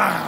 Ah!